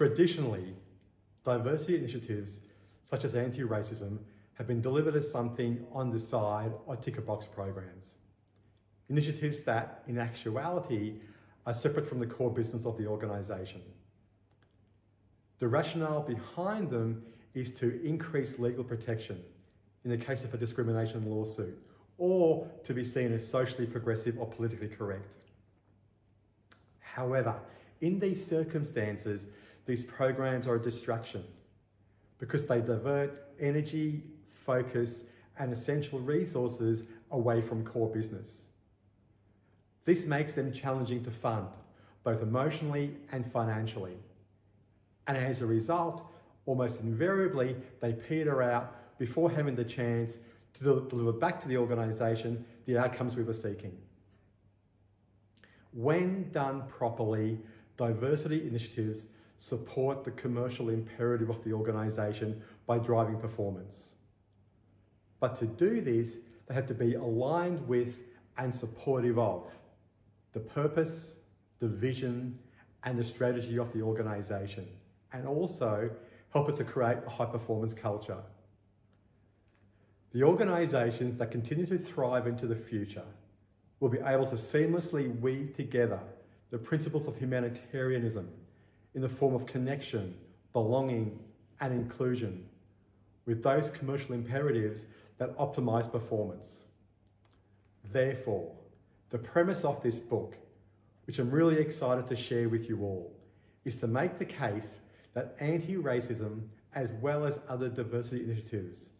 traditionally, diversity initiatives such as anti-racism have been delivered as something on the side or ticker box programs. Initiatives that, in actuality, are separate from the core business of the organisation. The rationale behind them is to increase legal protection in the case of a discrimination lawsuit or to be seen as socially progressive or politically correct. However, in these circumstances, these programs are a distraction because they divert energy, focus, and essential resources away from core business. This makes them challenging to fund, both emotionally and financially. And as a result, almost invariably, they peter out before having the chance to deliver back to the organisation the outcomes we were seeking. When done properly, diversity initiatives support the commercial imperative of the organisation by driving performance. But to do this, they have to be aligned with and supportive of the purpose, the vision, and the strategy of the organisation, and also help it to create a high performance culture. The organisations that continue to thrive into the future will be able to seamlessly weave together the principles of humanitarianism in the form of connection, belonging, and inclusion with those commercial imperatives that optimize performance. Therefore, the premise of this book, which I'm really excited to share with you all, is to make the case that anti-racism, as well as other diversity initiatives,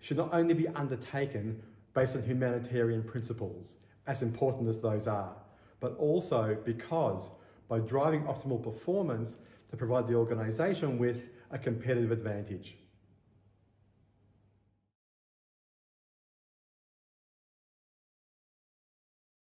should not only be undertaken based on humanitarian principles, as important as those are, but also because by driving optimal performance to provide the organisation with a competitive advantage.